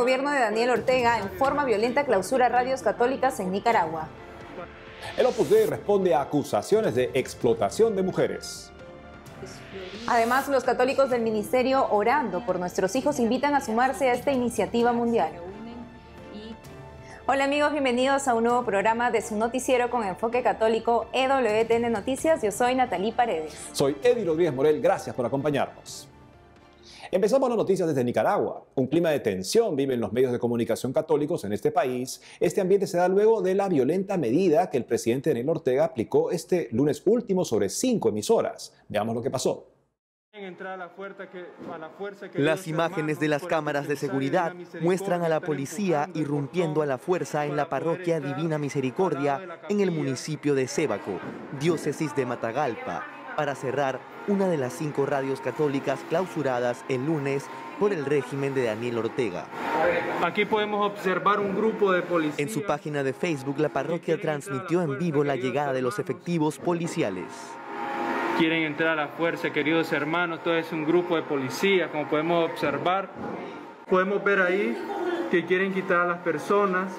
el gobierno de Daniel Ortega en forma violenta clausura radios católicas en Nicaragua. El Opus Dei responde a acusaciones de explotación de mujeres. Además, los católicos del ministerio Orando por nuestros hijos invitan a sumarse a esta iniciativa mundial. Hola amigos, bienvenidos a un nuevo programa de su noticiero con enfoque católico EWTN Noticias. Yo soy Natalí Paredes. Soy Eddie Rodríguez Morel, gracias por acompañarnos. Empezamos las noticias desde Nicaragua. Un clima de tensión vive en los medios de comunicación católicos en este país. Este ambiente se da luego de la violenta medida que el presidente Daniel Ortega aplicó este lunes último sobre cinco emisoras. Veamos lo que pasó. Las imágenes de las cámaras de seguridad muestran a la policía irrumpiendo a la fuerza en la parroquia Divina Misericordia en el municipio de Sébaco, diócesis de Matagalpa, para cerrar una de las cinco radios católicas clausuradas el lunes por el régimen de Daniel Ortega. Aquí podemos observar un grupo de policías. En su página de Facebook, la parroquia transmitió en vivo la llegada de los efectivos policiales quieren entrar a la fuerza, queridos hermanos, todo es un grupo de policías, como podemos observar. Podemos ver ahí que quieren quitar a las personas.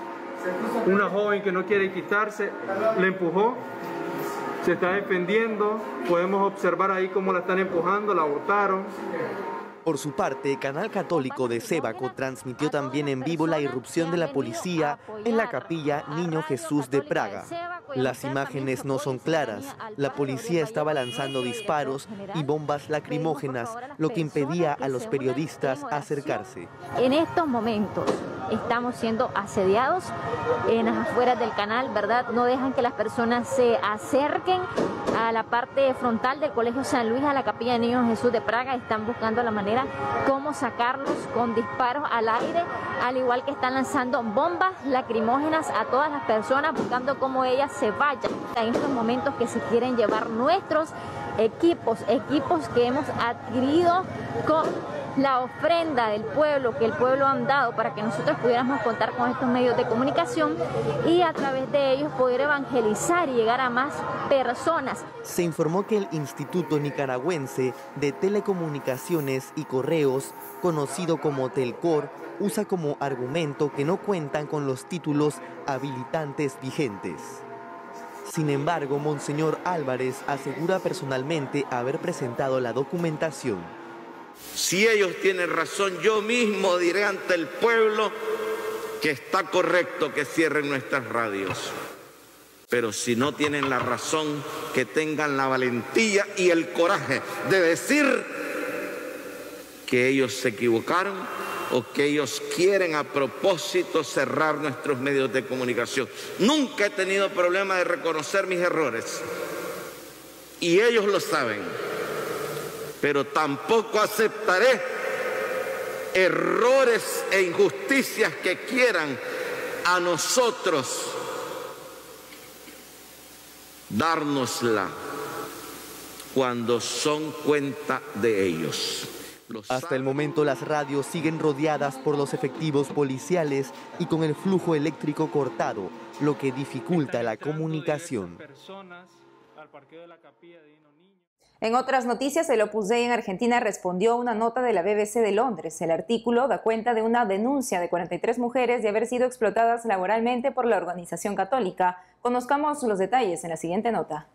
Una joven que no quiere quitarse, le empujó, se está defendiendo. Podemos observar ahí cómo la están empujando, la botaron. Por su parte, Canal Católico de Sébaco transmitió también en vivo la irrupción de la policía en la capilla Niño Jesús de Praga. Las imágenes no son claras. La policía estaba lanzando disparos y bombas lacrimógenas, lo que impedía a los periodistas acercarse. En estos momentos estamos siendo asediados en las afueras del canal, ¿verdad? No dejan que las personas se acerquen a la parte frontal del Colegio San Luis, a la Capilla de Niños Jesús de Praga. Están buscando la manera cómo sacarlos con disparos al aire, al igual que están lanzando bombas lacrimógenas a todas las personas, buscando cómo ellas se vayan. En estos momentos que se quieren llevar nuestros equipos, equipos que hemos adquirido con la ofrenda del pueblo que el pueblo han dado para que nosotros pudiéramos contar con estos medios de comunicación y a través de ellos poder evangelizar y llegar a más personas. Se informó que el Instituto Nicaragüense de Telecomunicaciones y Correos, conocido como Telcor, usa como argumento que no cuentan con los títulos habilitantes vigentes. Sin embargo, Monseñor Álvarez asegura personalmente haber presentado la documentación. Si ellos tienen razón, yo mismo diré ante el pueblo que está correcto que cierren nuestras radios. Pero si no tienen la razón, que tengan la valentía y el coraje de decir que ellos se equivocaron o que ellos quieren a propósito cerrar nuestros medios de comunicación. Nunca he tenido problema de reconocer mis errores y ellos lo saben pero tampoco aceptaré errores e injusticias que quieran a nosotros dárnosla cuando son cuenta de ellos. Hasta el momento las radios siguen rodeadas por los efectivos policiales y con el flujo eléctrico cortado, lo que dificulta la comunicación. En otras noticias, el Opus Dei en Argentina respondió a una nota de la BBC de Londres. El artículo da cuenta de una denuncia de 43 mujeres de haber sido explotadas laboralmente por la organización católica. Conozcamos los detalles en la siguiente nota.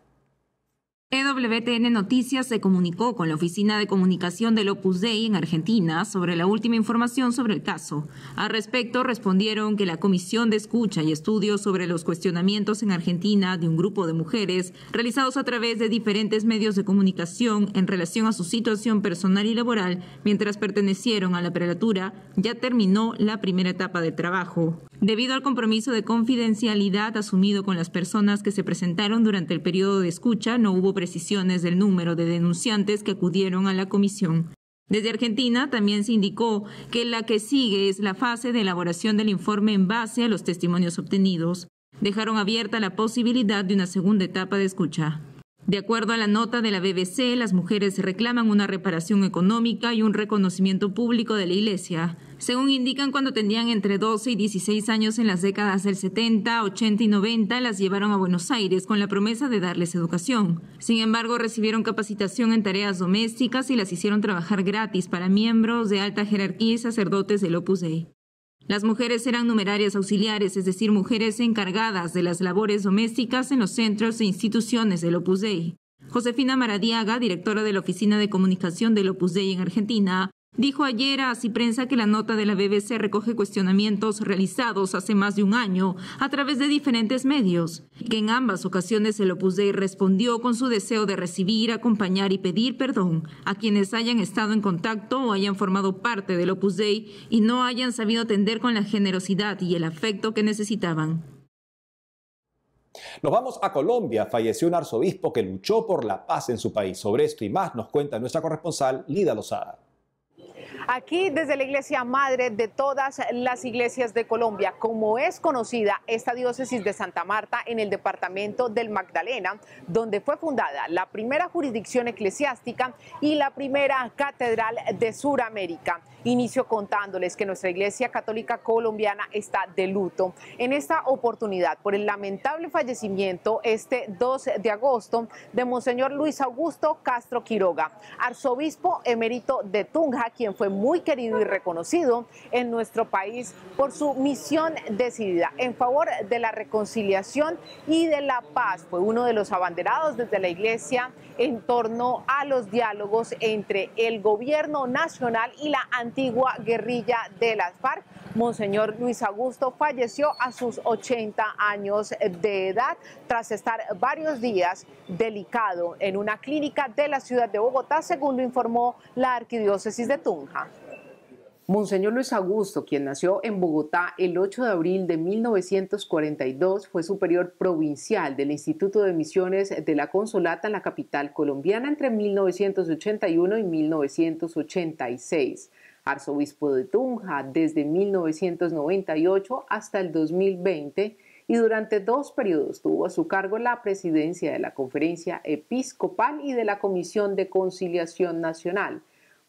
EWTN Noticias se comunicó con la Oficina de Comunicación del Opus Dei en Argentina sobre la última información sobre el caso. Al respecto, respondieron que la Comisión de Escucha y Estudios sobre los cuestionamientos en Argentina de un grupo de mujeres, realizados a través de diferentes medios de comunicación en relación a su situación personal y laboral mientras pertenecieron a la prelatura, ya terminó la primera etapa de trabajo. Debido al compromiso de confidencialidad asumido con las personas que se presentaron durante el periodo de escucha, no hubo precisiones del número de denunciantes que acudieron a la comisión. Desde Argentina también se indicó que la que sigue es la fase de elaboración del informe en base a los testimonios obtenidos. Dejaron abierta la posibilidad de una segunda etapa de escucha. De acuerdo a la nota de la BBC, las mujeres reclaman una reparación económica y un reconocimiento público de la Iglesia. Según indican, cuando tenían entre 12 y 16 años en las décadas del 70, 80 y 90, las llevaron a Buenos Aires con la promesa de darles educación. Sin embargo, recibieron capacitación en tareas domésticas y las hicieron trabajar gratis para miembros de alta jerarquía y sacerdotes del Opus Dei. Las mujeres eran numerarias auxiliares, es decir, mujeres encargadas de las labores domésticas en los centros e instituciones del Opus Dei. Josefina Maradiaga, directora de la Oficina de Comunicación del Opus Dei en Argentina, dijo ayer a Así Prensa que la nota de la BBC recoge cuestionamientos realizados hace más de un año a través de diferentes medios, que en ambas ocasiones el Opus Dei respondió con su deseo de recibir, acompañar y pedir perdón a quienes hayan estado en contacto o hayan formado parte del Opus Dei y no hayan sabido atender con la generosidad y el afecto que necesitaban. Nos vamos a Colombia. Falleció un arzobispo que luchó por la paz en su país. Sobre esto y más nos cuenta nuestra corresponsal Lida Lozada. Aquí desde la iglesia madre de todas las iglesias de Colombia, como es conocida esta diócesis de Santa Marta en el departamento del Magdalena, donde fue fundada la primera jurisdicción eclesiástica y la primera catedral de Sudamérica. Inicio contándoles que nuestra iglesia católica colombiana está de luto. En esta oportunidad, por el lamentable fallecimiento este 2 de agosto de Monseñor Luis Augusto Castro Quiroga, arzobispo emérito de Tunja, quien fue muy querido y reconocido en nuestro país por su misión decidida en favor de la reconciliación y de la paz. Fue uno de los abanderados desde la iglesia en torno a los diálogos entre el gobierno nacional y la antigua guerrilla de las FARC. Monseñor Luis Augusto falleció a sus 80 años de edad tras estar varios días delicado en una clínica de la ciudad de Bogotá, según lo informó la arquidiócesis de Tunja. Monseñor Luis Augusto, quien nació en Bogotá el 8 de abril de 1942, fue superior provincial del Instituto de Misiones de la Consolata en la capital colombiana entre 1981 y 1986. Arzobispo de Tunja desde 1998 hasta el 2020 y durante dos periodos tuvo a su cargo la presidencia de la Conferencia Episcopal y de la Comisión de Conciliación Nacional.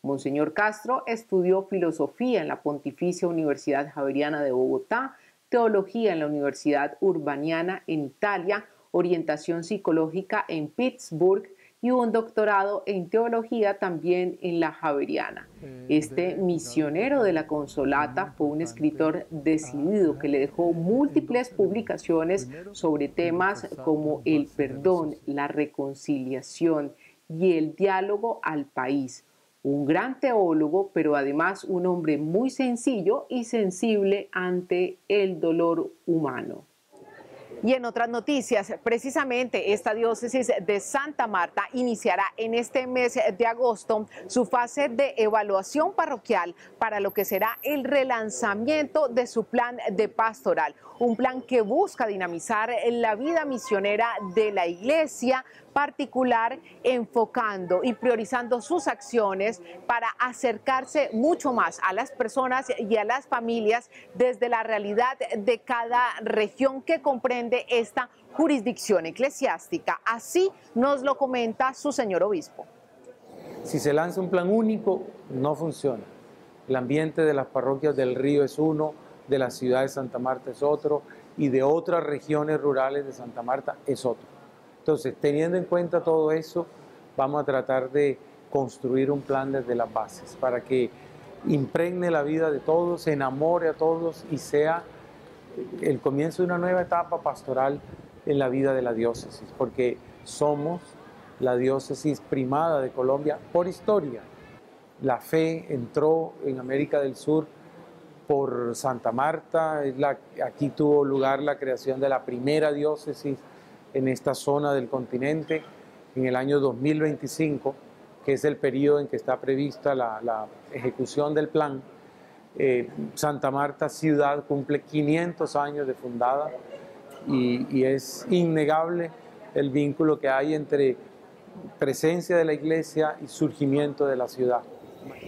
Monseñor Castro estudió filosofía en la Pontificia Universidad Javeriana de Bogotá, teología en la Universidad Urbaniana en Italia, orientación psicológica en Pittsburgh y un doctorado en teología también en la Javeriana. Este misionero de la Consolata fue un escritor decidido que le dejó múltiples publicaciones sobre temas como el perdón, la reconciliación y el diálogo al país un gran teólogo, pero además un hombre muy sencillo y sensible ante el dolor humano. Y en otras noticias, precisamente esta diócesis de Santa Marta iniciará en este mes de agosto su fase de evaluación parroquial para lo que será el relanzamiento de su plan de pastoral, un plan que busca dinamizar la vida misionera de la iglesia, particular enfocando y priorizando sus acciones para acercarse mucho más a las personas y a las familias desde la realidad de cada región que comprende esta jurisdicción eclesiástica. Así nos lo comenta su señor obispo. Si se lanza un plan único, no funciona. El ambiente de las parroquias del río es uno, de la ciudad de Santa Marta es otro y de otras regiones rurales de Santa Marta es otro. Entonces, teniendo en cuenta todo eso, vamos a tratar de construir un plan desde las bases para que impregne la vida de todos, enamore a todos y sea el comienzo de una nueva etapa pastoral en la vida de la diócesis, porque somos la diócesis primada de Colombia por historia. La fe entró en América del Sur por Santa Marta, aquí tuvo lugar la creación de la primera diócesis en esta zona del continente en el año 2025, que es el periodo en que está prevista la, ejecución del plan. Eh, Santa Marta ciudad cumple 500 años de fundada y, y es innegable el vínculo que hay entre presencia de la iglesia y surgimiento de la ciudad.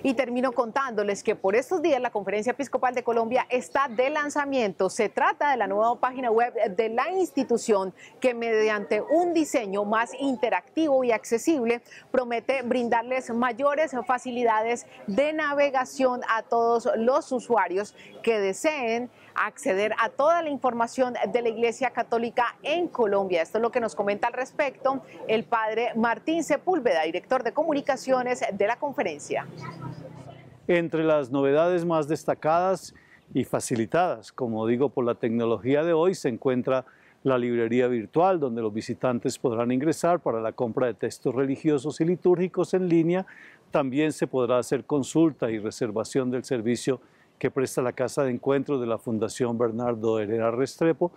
Y termino contándoles que por estos días la Conferencia Episcopal de Colombia está de lanzamiento. Se trata de la nueva página web de la institución que mediante un diseño más interactivo y accesible promete brindarles mayores facilidades de navegación a todos los usuarios que deseen acceder a toda la información de la Iglesia Católica en Colombia. Esto es lo que nos comenta al respecto el padre Martín Sepúlveda, director de comunicaciones de la conferencia. Entre las novedades más destacadas y facilitadas, como digo, por la tecnología de hoy, se encuentra la librería virtual donde los visitantes podrán ingresar para la compra de textos religiosos y litúrgicos en línea. También se podrá hacer consulta y reservación del servicio que presta la Casa de Encuentro de la Fundación Bernardo Herrera Restrepo,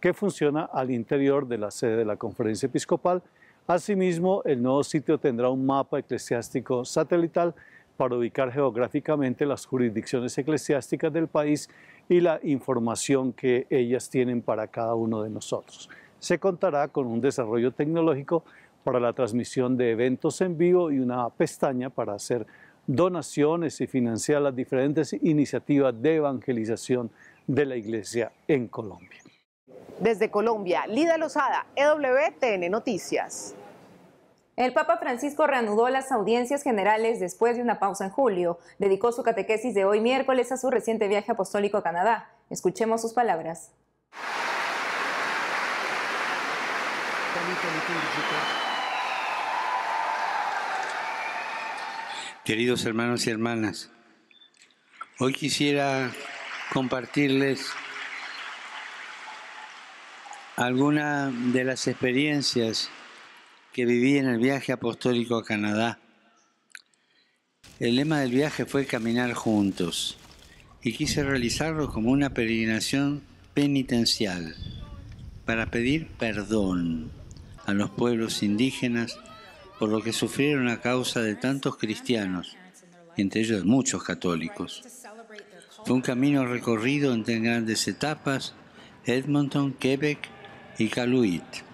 que funciona al interior de la sede de la Conferencia Episcopal. Asimismo, el nuevo sitio tendrá un mapa eclesiástico satelital para ubicar geográficamente las jurisdicciones eclesiásticas del país y la información que ellas tienen para cada uno de nosotros. Se contará con un desarrollo tecnológico para la transmisión de eventos en vivo y una pestaña para hacer donaciones y financiar las diferentes iniciativas de evangelización de la Iglesia en Colombia. Desde Colombia, Lida Lozada, EWTN Noticias. El Papa Francisco reanudó las audiencias generales después de una pausa en julio. Dedicó su catequesis de hoy miércoles a su reciente viaje apostólico a Canadá. Escuchemos sus palabras. Queridos hermanos y hermanas, hoy quisiera compartirles alguna de las experiencias que viví en el viaje apostólico a Canadá. El lema del viaje fue caminar juntos y quise realizarlo como una peregrinación penitencial para pedir perdón a los pueblos indígenas por lo que sufrieron a causa de tantos cristianos, entre ellos muchos católicos. Fue un camino recorrido en grandes etapas, Edmonton, Quebec y Caluit.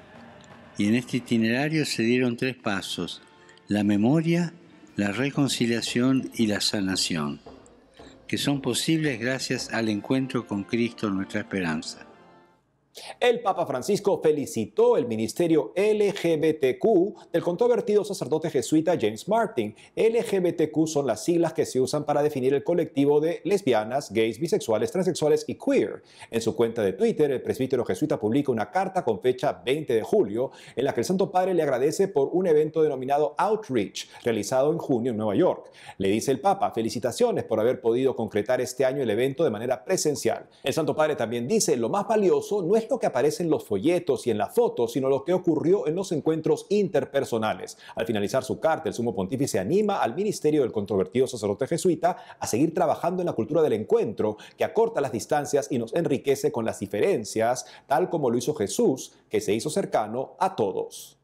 Y en este itinerario se dieron tres pasos, la memoria, la reconciliación y la sanación, que son posibles gracias al encuentro con Cristo nuestra esperanza. El Papa Francisco felicitó el ministerio LGBTQ del controvertido sacerdote jesuita James Martin. LGBTQ son las siglas que se usan para definir el colectivo de lesbianas, gays, bisexuales, transexuales y queer. En su cuenta de Twitter, el presbítero jesuita publica una carta con fecha 20 de julio en la que el Santo Padre le agradece por un evento denominado Outreach, realizado en junio en Nueva York. Le dice el Papa, felicitaciones por haber podido concretar este año el evento de manera presencial. El Santo Padre también dice, lo más valioso no es lo que aparece en los folletos y en las fotos, sino lo que ocurrió en los encuentros interpersonales. Al finalizar su carta, el sumo pontífice anima al ministerio del controvertido sacerdote jesuita a seguir trabajando en la cultura del encuentro, que acorta las distancias y nos enriquece con las diferencias, tal como lo hizo Jesús, que se hizo cercano a todos.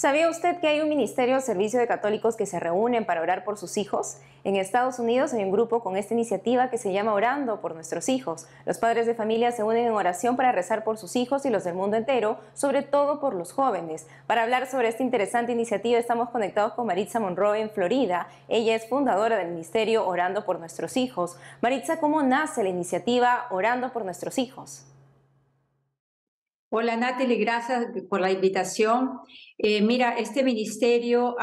¿Sabía usted que hay un ministerio de servicio de católicos que se reúnen para orar por sus hijos? En Estados Unidos hay un grupo con esta iniciativa que se llama Orando por nuestros hijos. Los padres de familia se unen en oración para rezar por sus hijos y los del mundo entero, sobre todo por los jóvenes. Para hablar sobre esta interesante iniciativa estamos conectados con Maritza Monroe en Florida. Ella es fundadora del ministerio Orando por nuestros hijos. Maritza, ¿cómo nace la iniciativa Orando por nuestros hijos? Hola Natalie, gracias por la invitación. Eh, mira, este ministerio,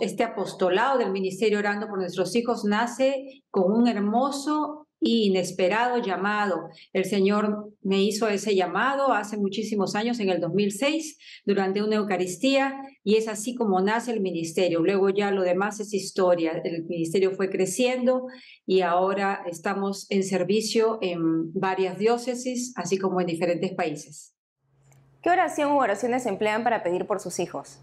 este apostolado del ministerio Orando por nuestros hijos nace con un hermoso e inesperado llamado. El Señor me hizo ese llamado hace muchísimos años, en el 2006, durante una Eucaristía, y es así como nace el ministerio. Luego ya lo demás es historia. El ministerio fue creciendo y ahora estamos en servicio en varias diócesis, así como en diferentes países. ¿Qué oración u oraciones emplean para pedir por sus hijos?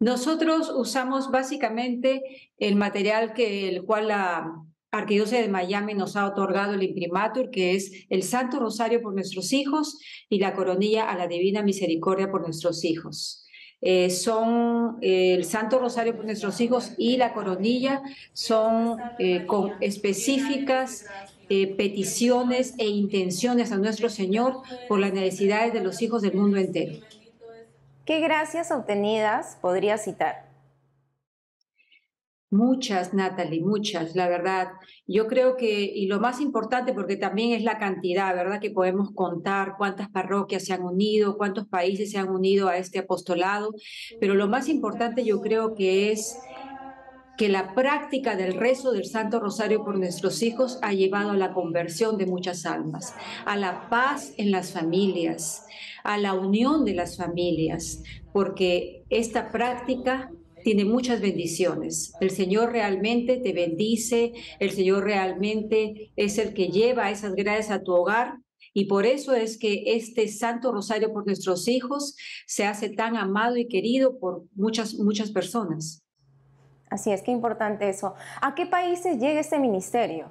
Nosotros usamos básicamente el material que el cual la Arquidiócesis de Miami nos ha otorgado el imprimatur, que es el Santo Rosario por nuestros hijos y la coronilla a la Divina Misericordia por nuestros hijos. Eh, son eh, el Santo Rosario por nuestros hijos y la coronilla son eh, con específicas eh, peticiones e intenciones a nuestro Señor por las necesidades de los hijos del mundo entero. ¿Qué gracias obtenidas podría citar? Muchas, Natalie, muchas, la verdad. Yo creo que, y lo más importante, porque también es la cantidad, ¿verdad? Que podemos contar cuántas parroquias se han unido, cuántos países se han unido a este apostolado, pero lo más importante yo creo que es que la práctica del rezo del Santo Rosario por nuestros hijos ha llevado a la conversión de muchas almas, a la paz en las familias, a la unión de las familias, porque esta práctica tiene muchas bendiciones. El Señor realmente te bendice, el Señor realmente es el que lleva esas gracias a tu hogar y por eso es que este Santo Rosario por nuestros hijos se hace tan amado y querido por muchas, muchas personas. Así es, qué importante eso. ¿A qué países llega este ministerio?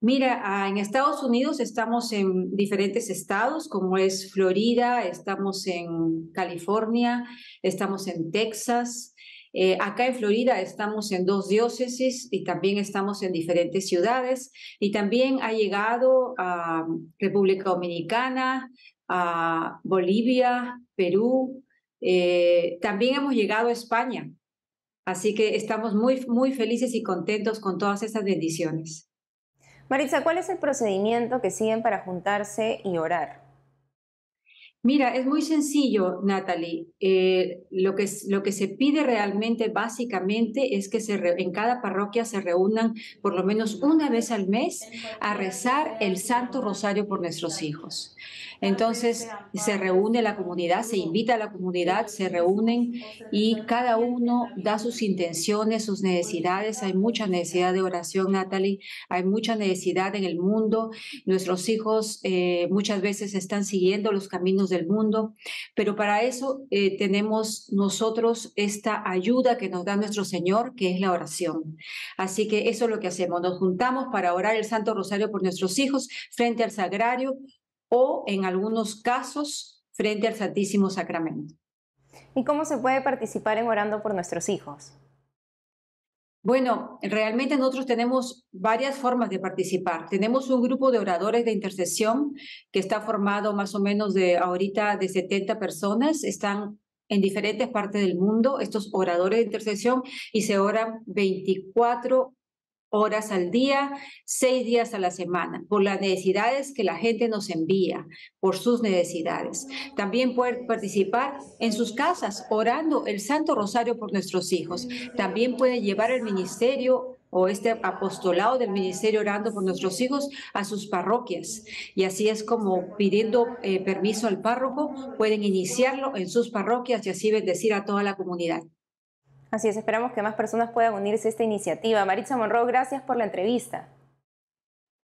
Mira, ah, en Estados Unidos estamos en diferentes estados, como es Florida, estamos en California, estamos en Texas. Eh, acá en Florida estamos en dos diócesis y también estamos en diferentes ciudades. Y también ha llegado a República Dominicana, a Bolivia, Perú. Eh, también hemos llegado a España. Así que estamos muy, muy felices y contentos con todas estas bendiciones. Maritza, ¿cuál es el procedimiento que siguen para juntarse y orar? Mira, es muy sencillo, Natalie. Eh, lo, que, lo que se pide realmente, básicamente, es que se en cada parroquia se reúnan por lo menos una vez al mes a rezar el Santo Rosario por nuestros hijos. Entonces se reúne la comunidad, se invita a la comunidad, se reúnen y cada uno da sus intenciones, sus necesidades. Hay mucha necesidad de oración, Natalie, hay mucha necesidad en el mundo. Nuestros hijos eh, muchas veces están siguiendo los caminos del mundo, pero para eso eh, tenemos nosotros esta ayuda que nos da nuestro Señor, que es la oración. Así que eso es lo que hacemos. Nos juntamos para orar el Santo Rosario por nuestros hijos frente al sagrario o en algunos casos frente al Santísimo Sacramento. ¿Y cómo se puede participar en orando por nuestros hijos? Bueno, realmente nosotros tenemos varias formas de participar. Tenemos un grupo de oradores de intercesión que está formado más o menos de ahorita de 70 personas. Están en diferentes partes del mundo estos oradores de intercesión y se oran 24 horas al día, seis días a la semana, por las necesidades que la gente nos envía, por sus necesidades. También pueden participar en sus casas orando el Santo Rosario por nuestros hijos. También pueden llevar el ministerio o este apostolado del ministerio orando por nuestros hijos a sus parroquias. Y así es como pidiendo eh, permiso al párroco, pueden iniciarlo en sus parroquias y así bendecir a toda la comunidad. Así es, esperamos que más personas puedan unirse a esta iniciativa. Maritza Monroe, gracias por la entrevista.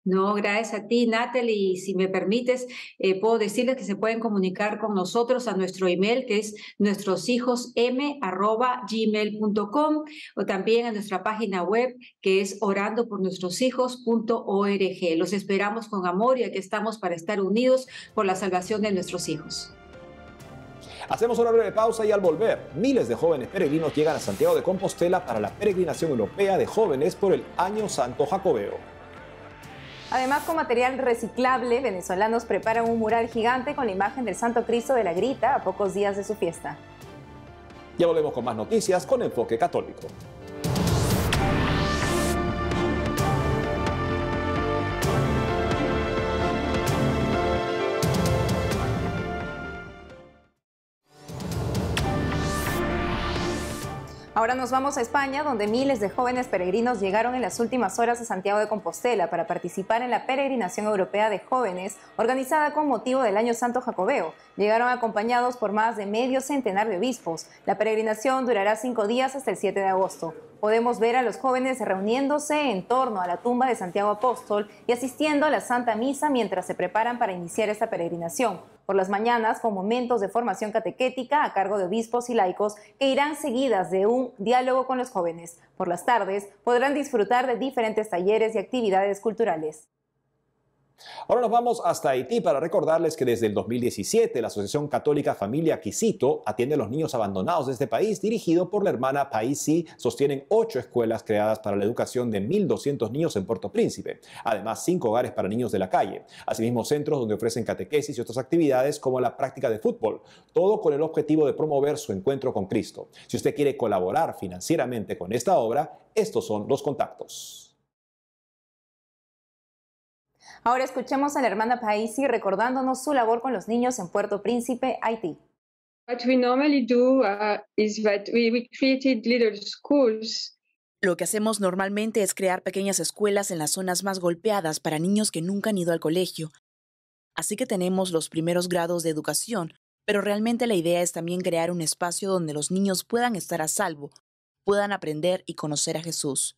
No, gracias a ti, Natalie. Y si me permites, eh, puedo decirles que se pueden comunicar con nosotros a nuestro email, que es nuestroshijosm.gmail.com o también a nuestra página web, que es orandopornuestroshijos.org. Los esperamos con amor y aquí estamos para estar unidos por la salvación de nuestros hijos. Hacemos una breve pausa y al volver, miles de jóvenes peregrinos llegan a Santiago de Compostela para la peregrinación europea de jóvenes por el Año Santo Jacobeo. Además, con material reciclable, venezolanos preparan un mural gigante con la imagen del Santo Cristo de la Grita a pocos días de su fiesta. Ya volvemos con más noticias con enfoque católico. Ahora nos vamos a España, donde miles de jóvenes peregrinos llegaron en las últimas horas a Santiago de Compostela para participar en la peregrinación europea de jóvenes organizada con motivo del Año Santo Jacobeo. Llegaron acompañados por más de medio centenar de obispos. La peregrinación durará cinco días hasta el 7 de agosto. Podemos ver a los jóvenes reuniéndose en torno a la tumba de Santiago Apóstol y asistiendo a la Santa Misa mientras se preparan para iniciar esta peregrinación por las mañanas con momentos de formación catequética a cargo de obispos y laicos que irán seguidas de un diálogo con los jóvenes. Por las tardes podrán disfrutar de diferentes talleres y actividades culturales. Ahora nos vamos hasta Haití para recordarles que desde el 2017 la Asociación Católica Familia Quisito atiende a los niños abandonados de este país, dirigido por la hermana Paisi. Sostienen ocho escuelas creadas para la educación de 1.200 niños en Puerto Príncipe. Además, cinco hogares para niños de la calle. Asimismo, centros donde ofrecen catequesis y otras actividades como la práctica de fútbol. Todo con el objetivo de promover su encuentro con Cristo. Si usted quiere colaborar financieramente con esta obra, estos son los contactos. Ahora escuchemos a la hermana Paisi recordándonos su labor con los niños en Puerto Príncipe, Haití. Lo que hacemos normalmente es crear pequeñas escuelas en las zonas más golpeadas para niños que nunca han ido al colegio. Así que tenemos los primeros grados de educación, Pero realmente la idea es también crear un espacio donde los niños puedan estar a salvo, puedan aprender y conocer a Jesús.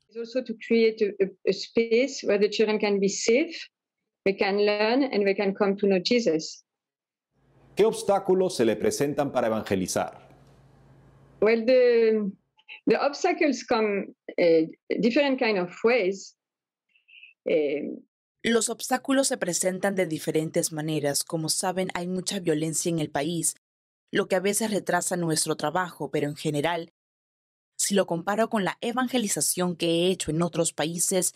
¿Qué obstáculos se le presentan para evangelizar? Well, the, the obstacles come uh, different kind of ways. Uh, los obstáculos se presentan de diferentes maneras. Como saben, hay mucha violencia en el país, lo que a veces retrasa nuestro trabajo, pero en general, si lo comparo con la evangelización que he hecho en otros países,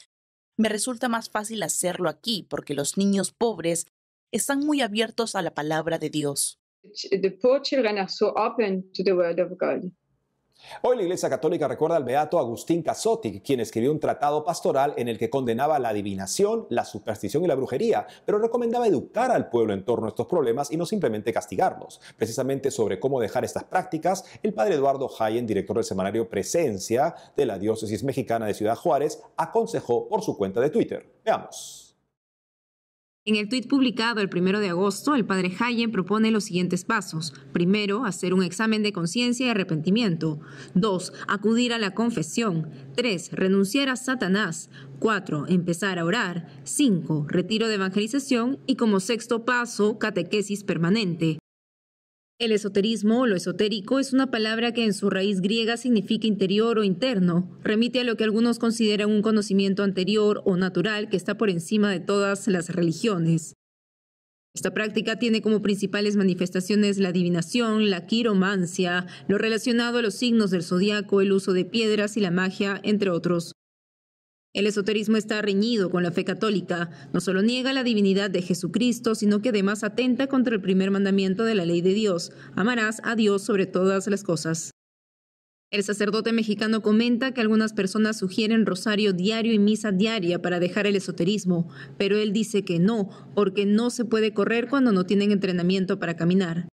me resulta más fácil hacerlo aquí porque los niños pobres están muy abiertos a la palabra de Dios. Hoy la Iglesia Católica recuerda al beato Agustín Casotti, quien escribió un tratado pastoral en el que condenaba la adivinación, la superstición y la brujería, pero recomendaba educar al pueblo en torno a estos problemas y no simplemente castigarlos. Precisamente sobre cómo dejar estas prácticas, el padre Eduardo Hayen, director del semanario Presencia de la Diócesis Mexicana de Ciudad Juárez, aconsejó por su cuenta de Twitter. Veamos. En el tuit publicado el primero de agosto, el padre Hayen propone los siguientes pasos. Primero, hacer un examen de conciencia y arrepentimiento. Dos, acudir a la confesión. Tres, renunciar a Satanás. Cuatro, empezar a orar. Cinco, retiro de evangelización. Y como sexto paso, catequesis permanente. El esoterismo o lo esotérico es una palabra que en su raíz griega significa interior o interno. Remite a lo que algunos consideran un conocimiento anterior o natural que está por encima de todas las religiones. Esta práctica tiene como principales manifestaciones la adivinación, la quiromancia, lo relacionado a los signos del zodiaco, el uso de piedras y la magia, entre otros. El esoterismo está reñido con la fe católica. No solo niega la divinidad de Jesucristo, sino que además atenta contra el primer mandamiento de la ley de Dios. Amarás a Dios sobre todas las cosas. El sacerdote mexicano comenta que algunas personas sugieren rosario diario y misa diaria para dejar el esoterismo, pero él dice que no, porque no se puede correr cuando no tienen entrenamiento para caminar.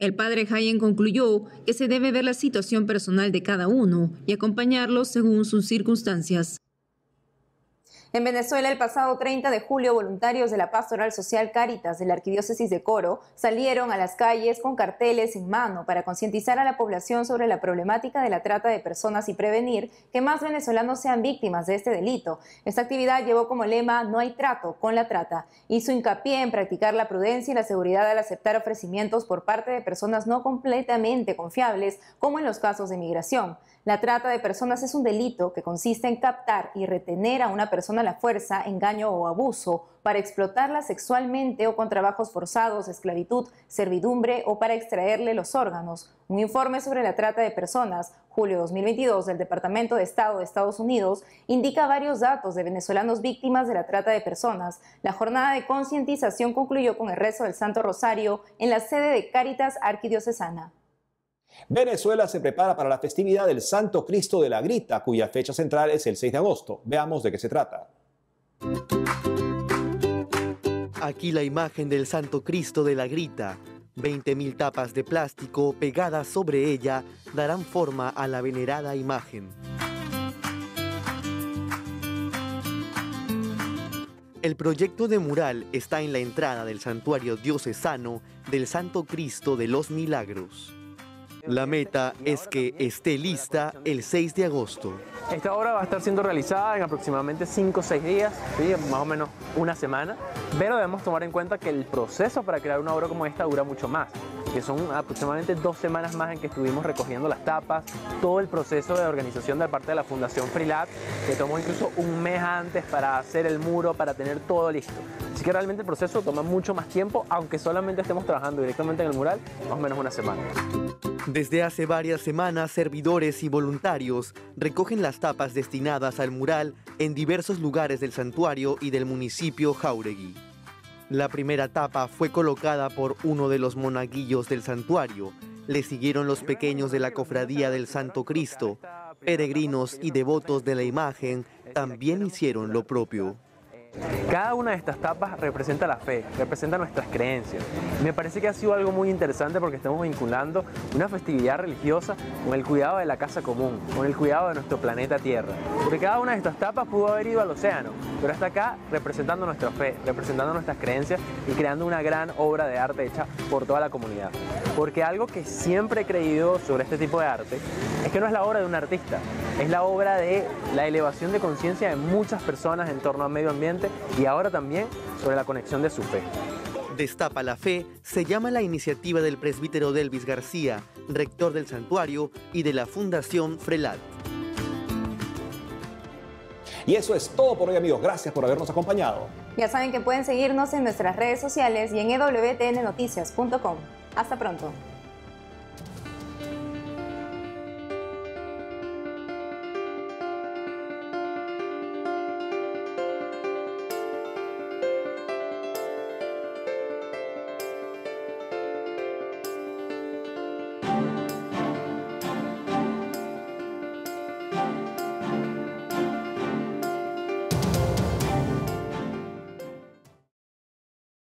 El padre Hayen concluyó que se debe ver la situación personal de cada uno y acompañarlos según sus circunstancias. En Venezuela, el pasado 30 de julio, voluntarios de la Pastoral Social Caritas de la Arquidiócesis de Coro salieron a las calles con carteles en mano para concientizar a la población sobre la problemática de la trata de personas y prevenir que más venezolanos sean víctimas de este delito. Esta actividad llevó como lema No hay trato con la trata. Hizo hincapié en practicar la prudencia y la seguridad al aceptar ofrecimientos por parte de personas no completamente confiables, como en los casos de migración. La trata de personas es un delito que consiste en captar y retener a una persona la fuerza, engaño o abuso para explotarla sexualmente o con trabajos forzados, esclavitud, servidumbre o para extraerle los órganos. Un informe sobre la trata de personas, julio 2022, del Departamento de Estado de Estados Unidos, indica varios datos de venezolanos víctimas de la trata de personas. La jornada de concientización concluyó con el rezo del Santo Rosario en la sede de Cáritas Arquidiocesana. Venezuela se prepara para la festividad del Santo Cristo de la Grita, cuya fecha central es el 6 de agosto. Veamos de qué se trata. Aquí la imagen del Santo Cristo de la Grita. 20.000 tapas de plástico pegadas sobre ella darán forma a la venerada imagen. El proyecto de mural está en la entrada del santuario diocesano del Santo Cristo de los Milagros. La meta es que esté lista el 6 de agosto. Esta obra va a estar siendo realizada en aproximadamente 5 o 6 días, más o menos una semana, pero debemos tomar en cuenta que el proceso para crear una obra como esta dura mucho más, que son aproximadamente dos semanas más en que estuvimos recogiendo las tapas, todo el proceso de organización de parte de la Fundación Freelab, que tomó incluso un mes antes para hacer el muro, para tener todo listo. Así que realmente el proceso toma mucho más tiempo, aunque solamente estemos trabajando directamente en el mural, más o menos una semana. Desde hace varias semanas, servidores y voluntarios recogen las tapas destinadas al mural en diversos lugares del santuario y del municipio Jauregui. La primera tapa fue colocada por uno de los monaguillos del santuario. Le siguieron los pequeños de la Cofradía del Santo Cristo. Peregrinos y devotos de la imagen también hicieron lo propio. Cada una de estas tapas representa la fe, representa nuestras creencias. Me parece que ha sido algo muy interesante porque estamos vinculando una festividad religiosa con el cuidado de la casa común, con el cuidado de nuestro planeta Tierra. Porque cada una de estas tapas pudo haber ido al océano, pero está acá representando nuestra fe, representando nuestras creencias y creando una gran obra de arte hecha por toda la comunidad. Porque algo que siempre he creído sobre este tipo de arte es que no es la obra de un artista, es la obra de la elevación de conciencia de muchas personas en torno al medio ambiente y ahora también sobre la conexión de su fe. Destapa la Fe se llama la iniciativa del presbítero Delvis García, rector del santuario y de la Fundación Frelat. Y eso es todo por hoy amigos, gracias por habernos acompañado. Ya saben que pueden seguirnos en nuestras redes sociales y en wtnnoticias.com. Hasta pronto.